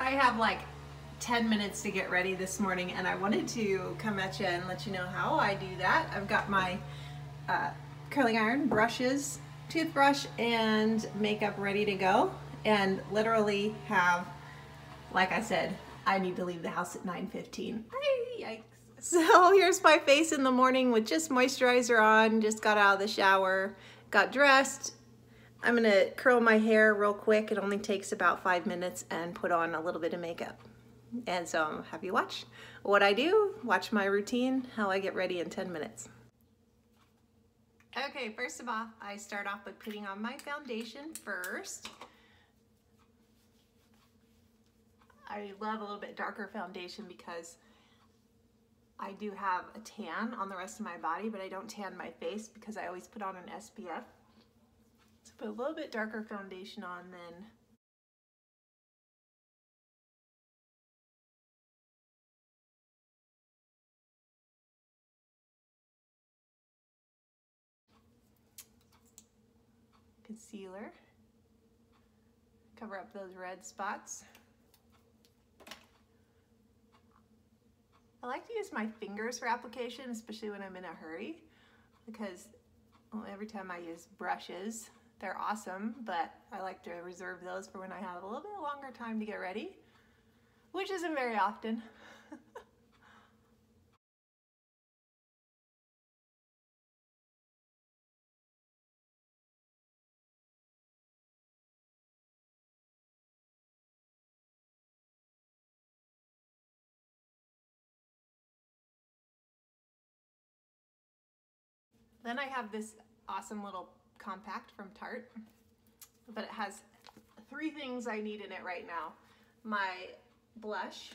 I have like 10 minutes to get ready this morning and I wanted to come at you and let you know how I do that. I've got my uh, curling iron, brushes, toothbrush, and makeup ready to go and literally have, like I said, I need to leave the house at 9.15. Yikes. So here's my face in the morning with just moisturizer on, just got out of the shower, got dressed, I'm gonna curl my hair real quick. It only takes about five minutes and put on a little bit of makeup. And so I'm have you watch what I do, watch my routine, how I get ready in 10 minutes. Okay, first of all, I start off by putting on my foundation first. I love a little bit darker foundation because I do have a tan on the rest of my body, but I don't tan my face because I always put on an SPF. Put a little bit darker foundation on then. Concealer. Cover up those red spots. I like to use my fingers for application, especially when I'm in a hurry, because well, every time I use brushes, they're awesome, but I like to reserve those for when I have a little bit longer time to get ready, which isn't very often. Then I have this awesome little compact from Tarte, but it has three things I need in it right now. My blush,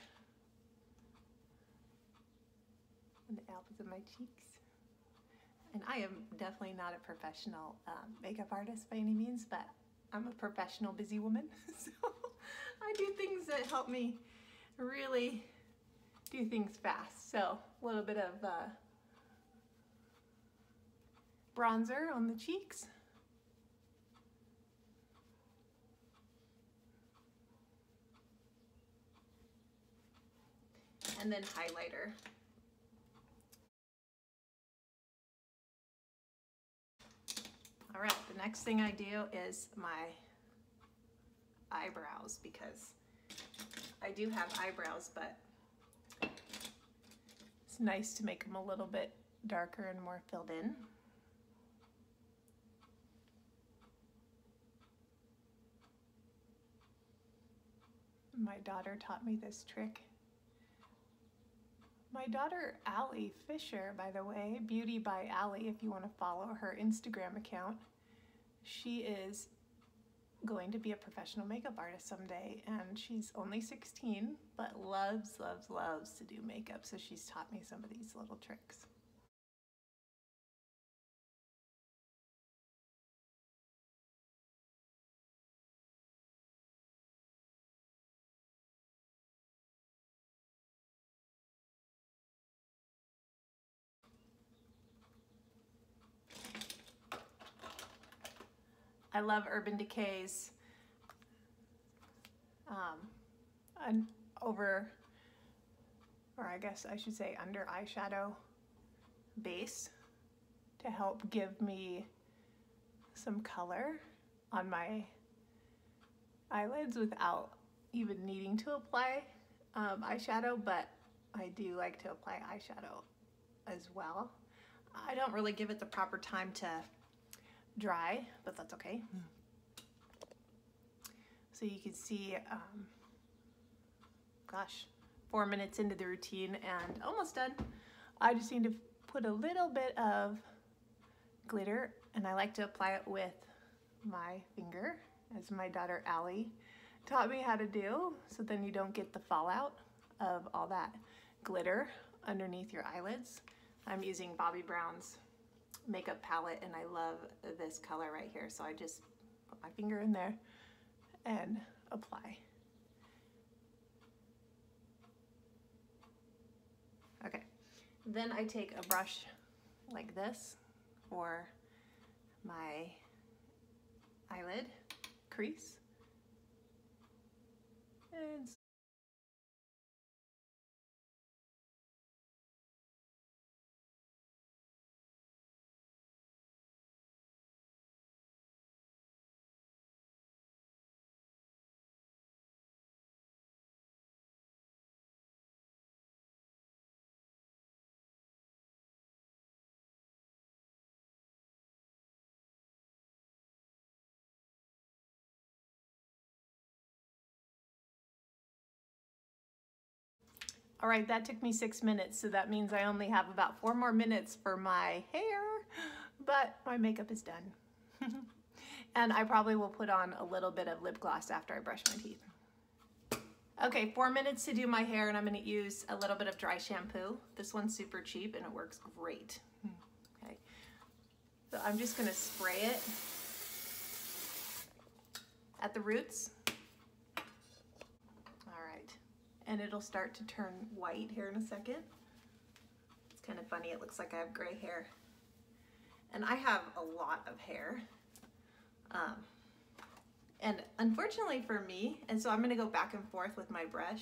on the apples of my cheeks. And I am definitely not a professional um, makeup artist by any means, but I'm a professional busy woman. so I do things that help me really do things fast. So a little bit of uh, bronzer on the cheeks. And then highlighter. All right, the next thing I do is my eyebrows because I do have eyebrows, but it's nice to make them a little bit darker and more filled in. My daughter taught me this trick. My daughter, Allie Fisher, by the way, Beauty by Allie, if you want to follow her Instagram account, she is going to be a professional makeup artist someday and she's only 16 but loves loves loves to do makeup so she's taught me some of these little tricks I love Urban Decay's um, an over, or I guess I should say under eyeshadow base to help give me some color on my eyelids without even needing to apply um, eyeshadow, but I do like to apply eyeshadow as well. I don't really give it the proper time to dry, but that's okay. So you can see, um, gosh, four minutes into the routine and almost done. I just need to put a little bit of glitter and I like to apply it with my finger as my daughter Allie taught me how to do so then you don't get the fallout of all that glitter underneath your eyelids. I'm using Bobbi Brown's makeup palette and I love this color right here. So I just put my finger in there and apply. Okay, then I take a brush like this for my eyelid crease and All right, that took me six minutes, so that means I only have about four more minutes for my hair, but my makeup is done. and I probably will put on a little bit of lip gloss after I brush my teeth. Okay, four minutes to do my hair and I'm gonna use a little bit of dry shampoo. This one's super cheap and it works great. Okay, so I'm just gonna spray it at the roots. All right, and it'll start to turn white here in a second. It's kind of funny, it looks like I have gray hair. And I have a lot of hair. Um, and unfortunately for me, and so I'm gonna go back and forth with my brush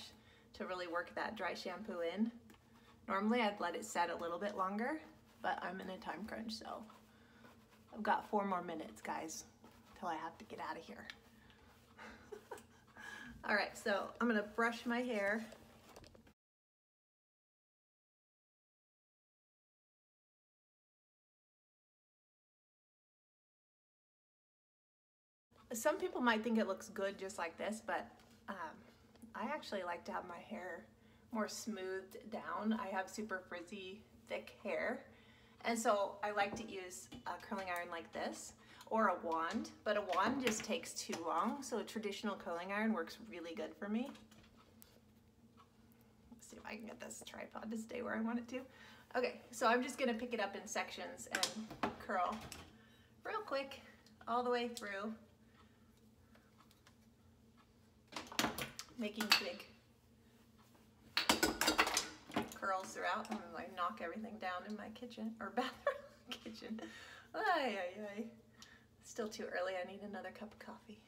to really work that dry shampoo in. Normally I'd let it set a little bit longer, but I'm in a time crunch, so I've got four more minutes, guys, till I have to get out of here. All right, so I'm gonna brush my hair some people might think it looks good just like this, but um, I actually like to have my hair more smoothed down. I have super frizzy, thick hair. And so I like to use a curling iron like this or a wand, but a wand just takes too long. So a traditional curling iron works really good for me. Let's see if I can get this tripod to stay where I want it to. Okay, so I'm just gonna pick it up in sections and curl real quick all the way through. making big curls throughout and I knock everything down in my kitchen or bathroom kitchen. Ay, ay, ay. Still too early. I need another cup of coffee.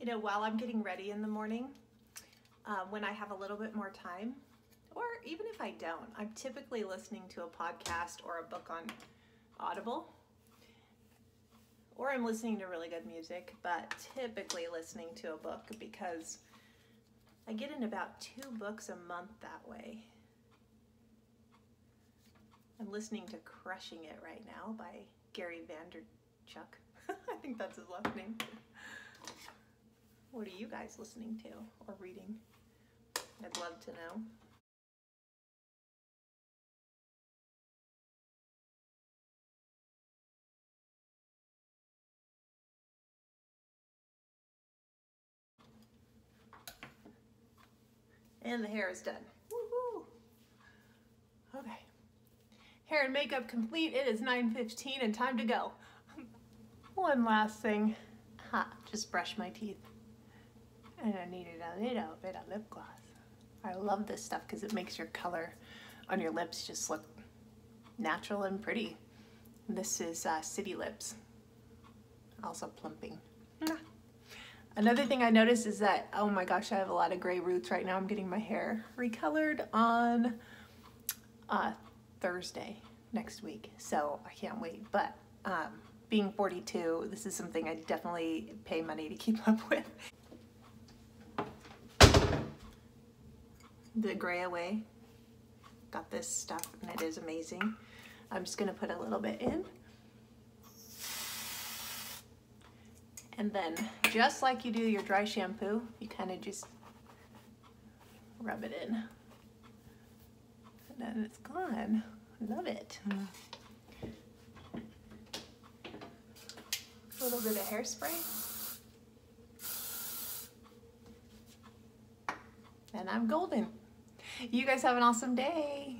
You know, while I'm getting ready in the morning, um, when I have a little bit more time, or even if I don't, I'm typically listening to a podcast or a book on Audible, or I'm listening to really good music, but typically listening to a book because I get in about two books a month that way. I'm listening to Crushing It right now by Gary Vaynerchuk. I think that's his last name. What are you guys listening to or reading? I'd love to know. And the hair is done. Okay. Hair and makeup complete. It is 9.15 and time to go. One last thing. Ha, just brush my teeth and I needed a little bit of lip gloss. I love this stuff because it makes your color on your lips just look natural and pretty. This is uh, City Lips, also plumping. Another thing I noticed is that, oh my gosh, I have a lot of gray roots right now. I'm getting my hair recolored on uh, Thursday next week, so I can't wait. But um, being 42, this is something I definitely pay money to keep up with. The gray away. Got this stuff and it is amazing. I'm just gonna put a little bit in. And then just like you do your dry shampoo, you kind of just rub it in. And then it's gone. Love it. A little bit of hairspray. And I'm golden. You guys have an awesome day.